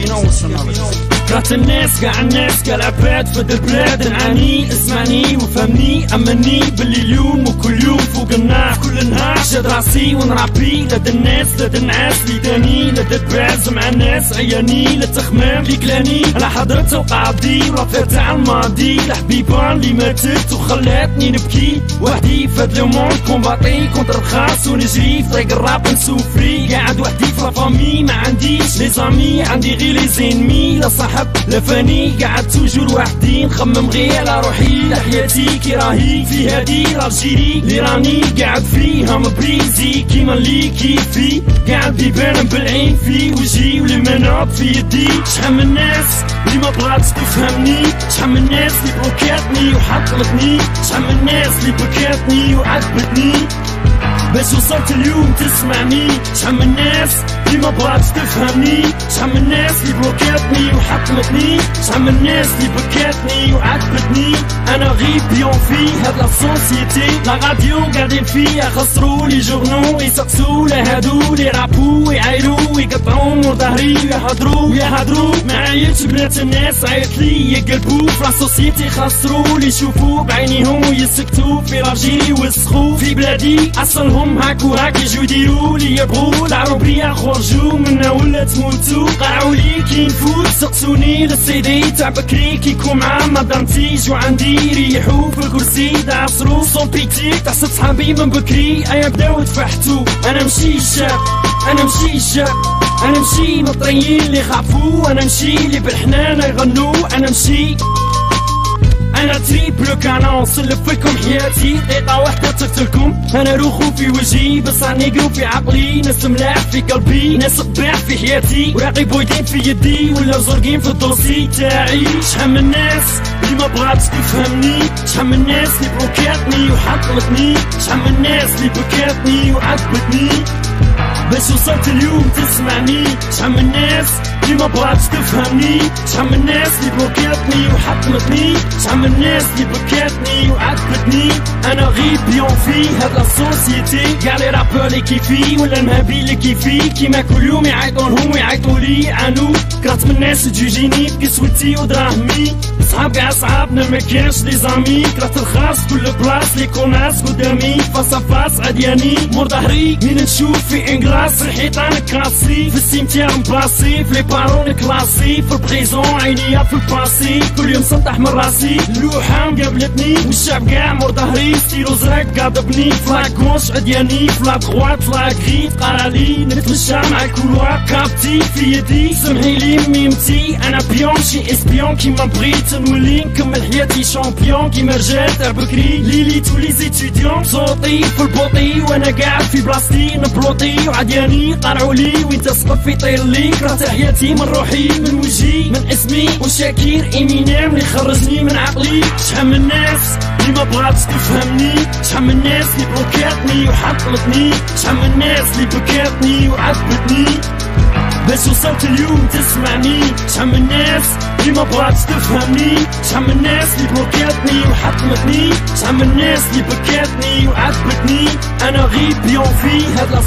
Vina Osanavas. كرهت الناس قاع الناس كالعباد فد البلاد نعاني اسمعني وفهمني امني باللي اليوم وكل يوم فوق النار كل نهار شاد راسي ونربي لد الناس لد النعاس لي داني لد باز مع الناس عياني للتخمام. لي كلاني أنا حضرت وقعدي ورفعت على الماضي. لحبيبان اللي ماتت وخلاتني نبكي. وحدي فهاد لو موند كومباتي كونتر الخاص ونجري. في طريق الراب نسوفري. قاعد وحدي في لافامي ما عنديش لي زامي. عندي غير لي زينمي. لا صاحب لا فاني قاعد توجور وحدي نخمم غير على روحي لحياتي كي راهي في هادي الجيري اللي راني قاعد فيها مبريزي كيما اللي كيفي. قاعد بيبان بالعين في وجهي ولمناط في يدي. شحال من الناس اللي ما بغاتش تفهمني. شحال من الناس اللي بلوكاتني وحطمتني. شحال من الناس اللي بكاتني وعذبتني. باش وصلت اليوم تسمعني. شحال من اللي ما بغاتش تفهمني. شحال من الناس اللي بلوكاتني وحطمتني شحال من الناس اللي بكاتني وعذبتني أنا غيب بيون في هاد لا سوسيتي لا راديو قاعدين فيها خسروا لي جورنو يسقسوا لهادو لي رابو يعايروا ويقطعوا مور ظهري ويهضروا ما عيطش بنات الناس عيط لي يقلبوا في لا خسروا لي يشوفوا بعينيهم ويسكتوا في راجلي ويسخوا في بلادي أصلهم هاك وهاك يجوا يديروا لي يبغوا العربية خرجوا منا ولا تموتوا قرعوا لي كي نفوت. سقسوني للسيدي تاع بكري. كيكون مع مدامتي جو عندي ريحوا في الكرسي دعصروا صون بيتي تحسب صحابي من بكري. ايا بداو تفحتوا أنا مشي شاب. أنا مشي شاب أنا مشي مطريين اللي خافوا أنا مشي اللي بالحنان يغنوا أنا مشي. أنا تريبل كانون سلف لكم حياتي دقيقة واحدة تقتلكم. أنا روخو في وجهي بس نيجرو في عقلي. ناس ملاح في قلبي ناس قباح في حياتي. وراقي بويدين في يدي ولا زرقين في الدوسي تاعي شحال من الناس اللي ما بغاتش تفهمني؟ شحال من الناس اللي بلوكاتني وحطمتني شحال من الناس اللي بكاتني وعذبتني وصلت اليوم تسمعني شحال من الناس اللي ما بغاتش تفهمني شحال من الناس اللي بلوكاتني وحطمتني شحال من الناس اللي بكاتني وعذبتني أنا غيب بيون في هاد لا سوسيتي كاع لي رابور اللي كيفي ولا المهابي اللي كيفي كيما كل يوم يعيطوا لهم ويعيطوا لي عنو كرهت من الناس تجيجيني بكسوتي ودراهمي صحاب كاع صحابنا ما كانش زامي كرهت الخاص كل بلاص لي كوناس قدامي. فاس فاس عدياني مور ظهري مين نشوف في انجلاس الحيطان كراسي في السيمتير مباسي في لي بارون كلاسي. في البريزون عينيا في الباسي. كل يوم سطح من راسي. اللوحة مقابلتني. والشعب كاع مور ظهري ستيلو زرق قاضبني فلا كوش عدياني فلا دغوات فلا كريت قرالي نتمشى مع الكولوار كابتي في يدي. سمحي لي ميمتي. أنا بيون شي اسبيون كيما بغيت نولي نكمل حياتي شامبيون كيما تاع بكري ليلي تولي زيتيديون صوتي في البوطي وأنا قاعد في بلاصتي نبلوطي وعدياني قرعوا لي وانت سقف يطير لي كرهت حياتي من روحي من وجهي من اسمي وشاكير ايمينيم اللي خرجني من عقلي شحال من الناس اللي ما بغاتش تفهمني شحال من الناس اللي بلوكاتني وحطمتني شحال من الناس اللي بكاتني وعذبتني باش وصلت اليوم تسمعني. شحال الناس اللي ما بغاتش تفهمني. شحال الناس اللي بلوكاتني وحطمتني. شحال الناس اللي بكاتني وعذبتني. أنا غيب بيون في هاد لا